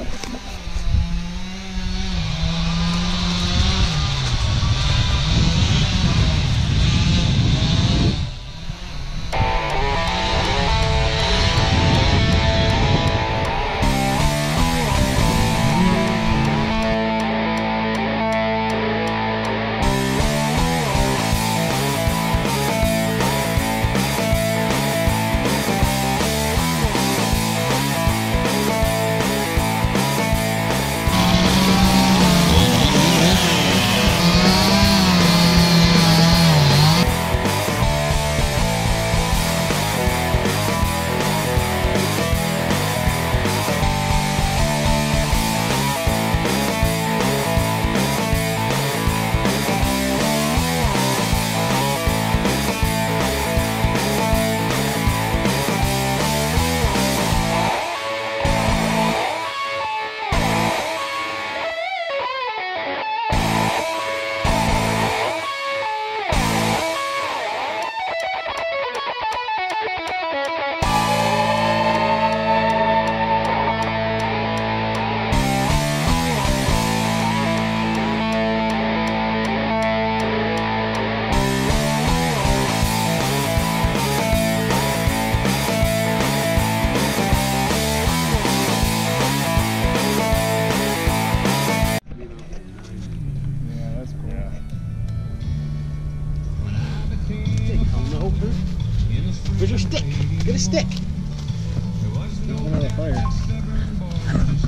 That's cool. Where's your stick? Get a stick. Fire.